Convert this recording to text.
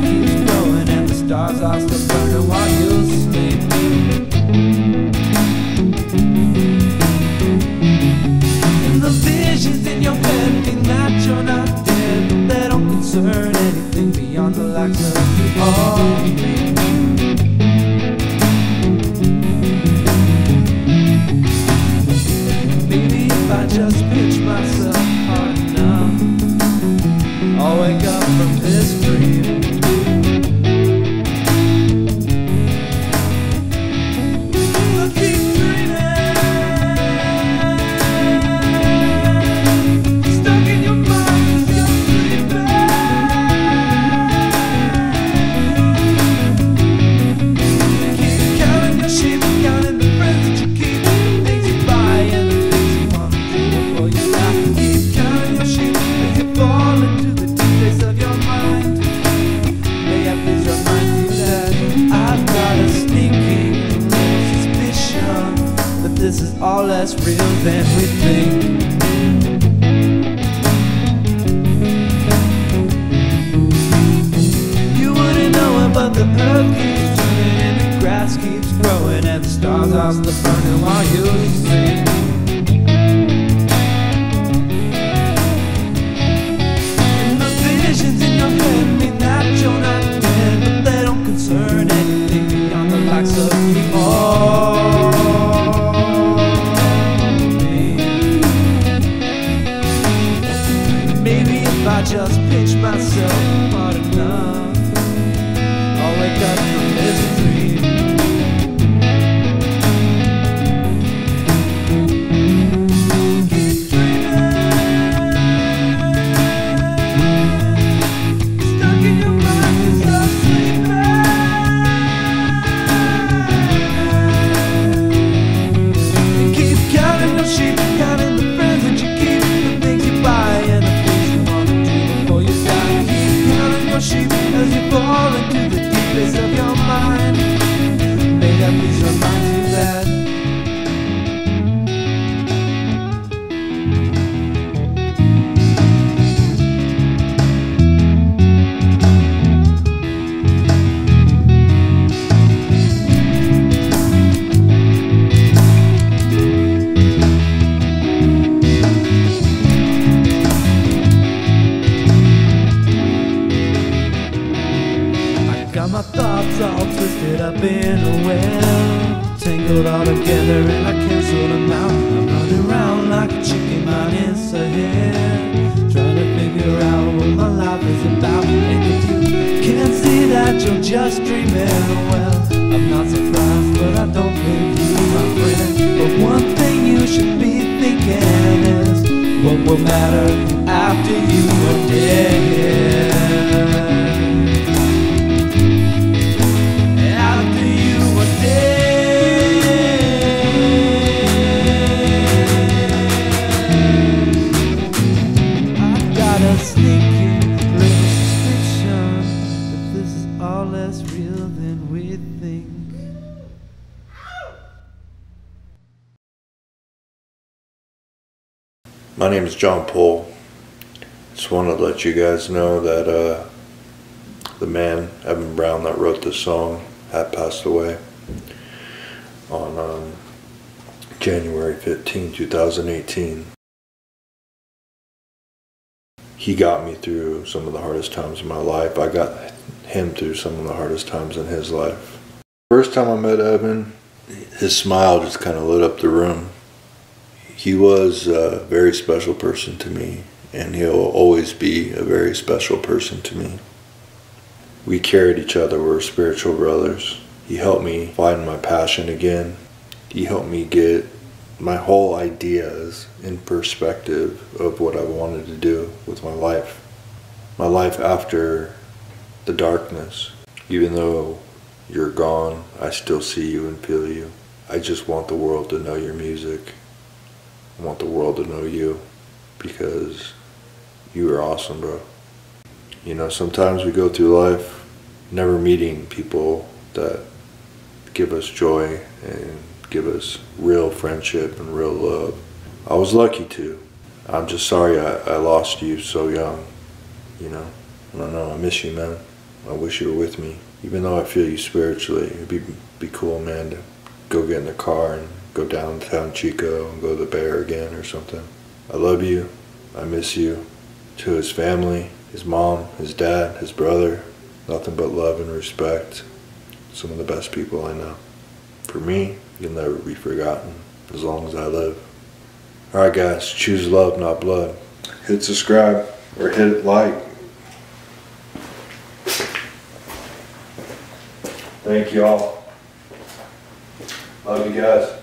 keeps growing and the stars are still burning while you stars are still got my thoughts all twisted up in a well, tangled all together and I can't sort them out. I'm running around like a chicken on its head, trying to figure out what my life is about. And if you can't see that you're just dreaming, well, I'm not surprised, but I don't blame you, my friend. But one thing you should be thinking is, what will matter after you are dead? My name is John Poell. Just want to let you guys know that uh, the man, Evan Brown, that wrote this song had passed away on um, January 15, 2018. He got me through some of the hardest times in my life. I got him through some of the hardest times in his life. First time I met Evan, his smile just kind of lit up the room he was a very special person to me, and he'll always be a very special person to me. We carried each other, we're spiritual brothers. He helped me find my passion again. He helped me get my whole ideas in perspective of what I wanted to do with my life. My life after the darkness. Even though you're gone, I still see you and feel you. I just want the world to know your music. I want the world to know you because you are awesome, bro. You know, sometimes we go through life never meeting people that give us joy and give us real friendship and real love. I was lucky to. I'm just sorry I, I lost you so young. You know, I don't know. I miss you, man. I wish you were with me. Even though I feel you spiritually, it'd be be cool, man, to go get in the car and go downtown Chico and go to the Bear again or something. I love you. I miss you. To his family, his mom, his dad, his brother, nothing but love and respect. Some of the best people I know. For me, you'll never be forgotten as long as I live. Alright, guys, choose love, not blood. Hit subscribe or hit like. Thank you all. Love you guys.